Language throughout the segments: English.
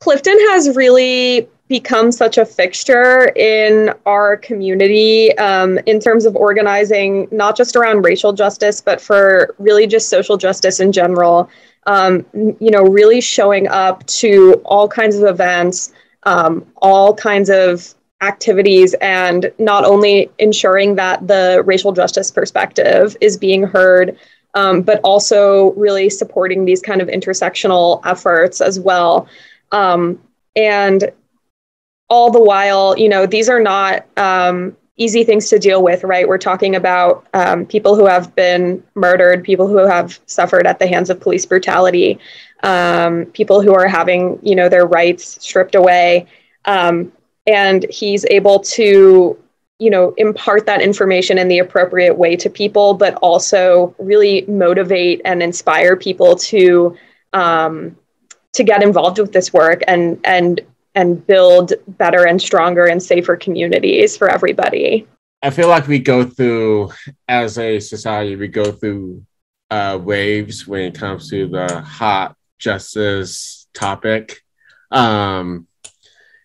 Clifton has really become such a fixture in our community um, in terms of organizing, not just around racial justice, but for really just social justice in general. Um, you know, really showing up to all kinds of events, um, all kinds of activities, and not only ensuring that the racial justice perspective is being heard, um, but also really supporting these kind of intersectional efforts as well. Um, and all the while, you know, these are not um, easy things to deal with, right? We're talking about um, people who have been murdered, people who have suffered at the hands of police brutality, um, people who are having, you know, their rights stripped away. Um, and he's able to, you know, impart that information in the appropriate way to people, but also really motivate and inspire people to um, to get involved with this work and and and build better and stronger and safer communities for everybody. I feel like we go through, as a society, we go through uh, waves when it comes to the hot justice topic um,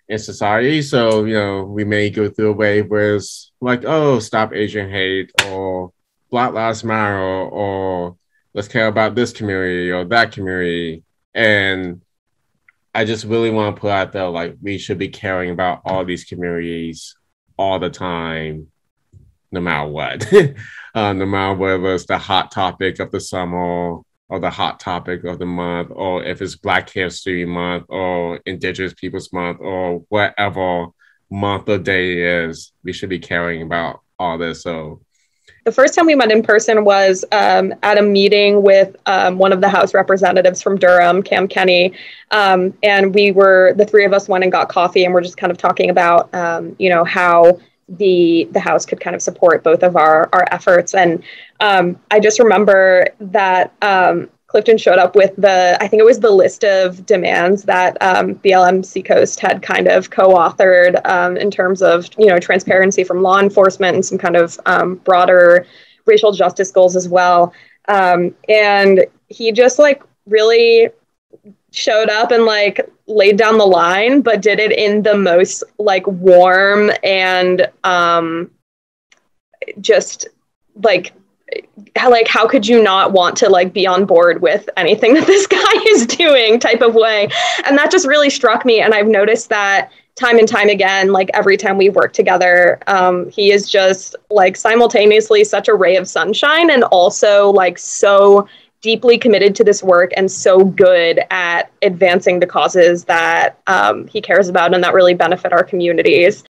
in society. So, you know, we may go through a wave where it's like, oh, stop Asian hate or Black Lives Matter or, or let's care about this community or that community. And I just really want to put out there like we should be caring about all these communities all the time, no matter what. uh, no matter whether it's the hot topic of the summer or the hot topic of the month, or if it's Black History Month or Indigenous Peoples Month or whatever month or day is, we should be caring about all this. So the first time we met in person was um, at a meeting with um, one of the House representatives from Durham, Cam Kenney, um, and we were the three of us went and got coffee, and we're just kind of talking about um, you know how the the House could kind of support both of our our efforts, and um, I just remember that um, Clifton showed up with the, I think it was the list of demands that um, BLM Seacoast had kind of co-authored um, in terms of, you know, transparency from law enforcement and some kind of um, broader racial justice goals as well. Um, and he just like really showed up and like laid down the line, but did it in the most like warm and um, just like like how could you not want to like be on board with anything that this guy is doing type of way? And that just really struck me and i've noticed that time and time again like every time we work together um, he is just like simultaneously such a ray of sunshine and also like so deeply committed to this work and so good at advancing the causes that um, he cares about and that really benefit our communities